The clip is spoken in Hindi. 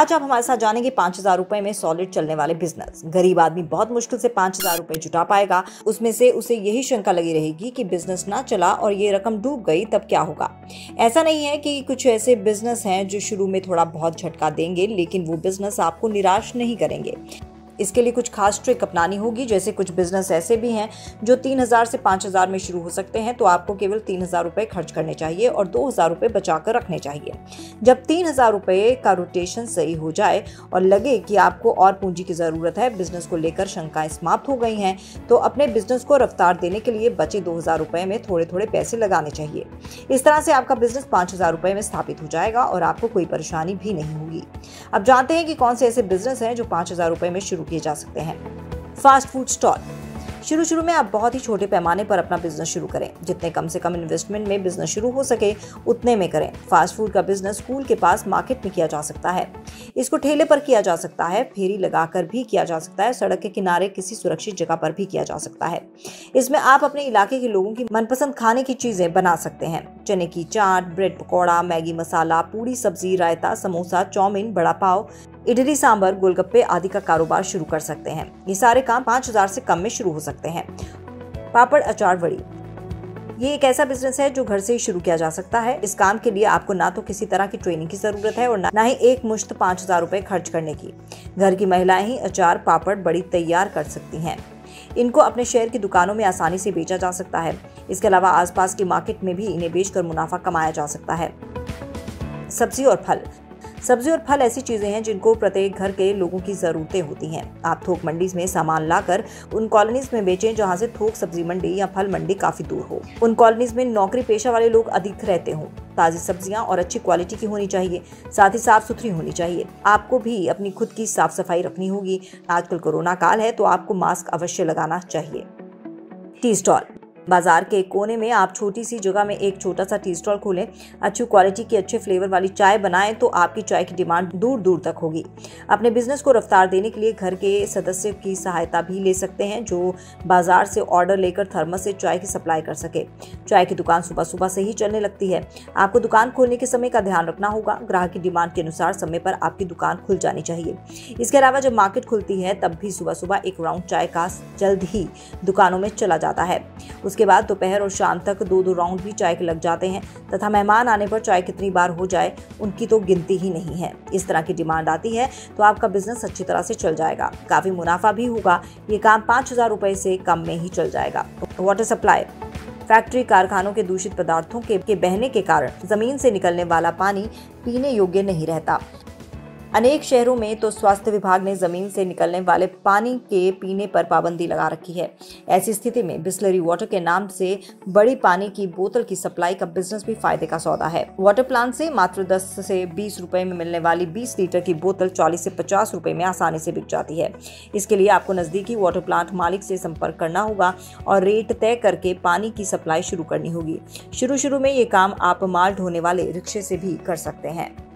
आज आप हमारे साथ जानेंगे पाँच हज़ार रुपए में सॉलिड चलने वाले बिज़नेस गरीब आदमी बहुत मुश्किल से पाँच हज़ार रुपए जुटा पाएगा। उसमें से उसे यही शंका लगी रहेगी कि बिज़नेस ना चला और ये रकम डूब गई, तब क्या होगा? ऐसा नहीं है कि कुछ ऐसे बिज़नेस हैं जो शुरू में थोड़ा बहुत झटका देंगे, लेकिन वो बिज़नेस आपको निराश नहीं करेंगे। इसके लिए कुछ खास ट्रिक अपनानी होगी, जैसे कुछ बिज़नेस ऐसे भी हैं जो तीन हज़ार से पाँच हज़ार में शुरू हो सकते हैं तो आपको केवल तीन हज़ार रुपये खर्च करने चाहिए और दो हज़ार रुपये बचा कर रखने चाहिए। जब तीन हज़ार रुपये का रोटेशन सही हो जाए और लगे कि आपको और पूंजी की ज़रूरत है बिज़नेस को लेकर शंकाएँ समाप्त हो गई हैं तो अपने बिज़नेस को रफ्तार देने के लिए बचे दो हज़ार रुपये में थोड़े थोड़े पैसे लगाने चाहिए। इस तरह से आपका बिज़नेस पाँच हज़ार रुपये में स्थापित हो जाएगा और आपको कोई परेशानी भी नहीं होगी। अब जानते हैं कि कौन से ऐसे बिज़नेस हैं जो पाँच हज़ार रुपये में शुरू किए जा सकते हैं। फास्ट फ़ूड स्टॉल शुरू शुरू में आप बहुत ही छोटे पैमाने पर अपना बिज़नेस शुरू करें। जितने कम से कम इन्वेस्टमेंट में बिज़नेस शुरू हो सके, उतने में करें। फास्ट फ़ूड का बिज़नेस स्कूल के पास मार्केट में किया जा सकता है। इसको ठेले पर किया जा सकता है, फेरी लगाकर भी किया जा सकता है, सड़क के किनारे किसी सुरक्षित जगह पर भी किया जा सकता है। इसमें आप अपने इलाके के लोगों की मनपसंद खाने की चीज़ें बना सकते हैं। चने की चाट, ब्रेड पकौड़ा, मैगी मसाला, पूरी सब्ज़ी, रायता, समोसा चौमिन बड़ा पाव, इडली, सांभर, गोलगप्पे आदि का कारोबार शुरू कर सकते हैं। ये सारे काम पाँच हज़ार से कम में शुरू हो सकते हैं। पापड़, अचार बड़ी ये एक ऐसा बिज़नेस है जो घर से ही शुरू किया जा सकता है। इस काम के लिए आपको ना तो किसी तरह की ट्रेनिंग की ज़रूरत है और ना ही एक मुश्त पाँच हज़ार रुपए खर्च करने की। घर की महिलाएँ ही अचार, पापड़ बड़ी तैयार कर सकती हैं। इनको अपने शहर की दुकानों में आसानी से बेचा जा सकता है। इसके अलावा आसपास की मार्केट में भी इन्हें बेचकर मुनाफा कमाया जा सकता है। सब्ज़ी और फल। सब्ज़ी और फल ऐसी चीज़ें हैं जिनको प्रत्येक घर के लोगों की जरूरतें होती हैं। आप थोक मंडी में सामान लाकर उन कॉलोनीज में बेचें जहाँ से थोक, सब्ज़ी मंडी या फल मंडी काफ़ी दूर हो। उन कॉलोनीज में नौकरी पेशा वाले लोग अधिक रहते हों। ताज़ी सब्ज़ियाँ और अच्छी क्वालिटी की होनी चाहिए, साथ ही साफ़ सुथरी होनी चाहिए। आपको भी अपनी खुद की साफ़ सफ़ाई रखनी होगी। आजकल कोरोना काल है तो आपको मास्क अवश्य लगाना चाहिए। Tea stall. बाज़ार के कोने में आप छोटी सी जगह में एक छोटा सा टी स्टॉल खोलें, अच्छी क्वालिटी की, अच्छे फ्लेवर वाली चाय बनाएँ तो आपकी चाय की डिमांड दूर दूर तक होगी। अपने बिज़नेस को रफ्तार देने के लिए घर के सदस्य की सहायता भी ले सकते हैं, जो बाज़ार से ऑर्डर लेकर थर्मस से चाय की सप्लाई कर सके। चाय की दुकान सुबह सुबह से ही चलने लगती है। आपको दुकान खोलने के समय का ध्यान रखना होगा। ग्राहक की डिमांड के अनुसार समय पर आपकी दुकान खुल जानी चाहिए। इसके अलावा जब मार्केट खुलती है, तब भी सुबह सुबह एक राउंड चाय का जल्द ही दुकानों में चला जाता है। उसके उसके बाद दोपहर और शाम तक दो दो राउंड भी चाय के लग जाते हैं तथा मेहमान आने पर चाय कितनी बार हो जाए उनकी तो गिनती ही नहीं है। इस तरह की डिमांड आती है तो आपका बिज़नेस अच्छी तरह से चल जाएगा। काफ़ी मुनाफा भी होगा ये काम पाँच हज़ार रुपए से कम में ही चल जाएगा। वाटर सप्लाई फैक्ट्री कारखानों के दूषित पदार्थों के, के बहने के कारण ज़मीन से निकलने वाला पानी पीने योग्य नहीं रहता। अनेक शहरों में तो स्वास्थ्य विभाग ने ज़मीन से निकलने वाले पानी के पीने पर पाबंदी लगा रखी है। ऐसी स्थिति में बिस्लरी वाटर के नाम से बड़ी पानी की बोतल की सप्लाई का बिज़नेस भी फ़ायदे का सौदा है। वाटर प्लांट से मात्र 10 से 20 रुपए में मिलने वाली 20 लीटर की बोतल 40 से 50 रुपए में आसानी से बिक जाती है। इसके लिए आपको नजदीकी वाटर प्लांट मालिक से संपर्क करना होगा और रेट तय करके पानी की सप्लाई शुरू करनी होगी। शुरू शुरू में ये काम आप माल ढोने वाले रिक्शे से भी कर सकते हैं।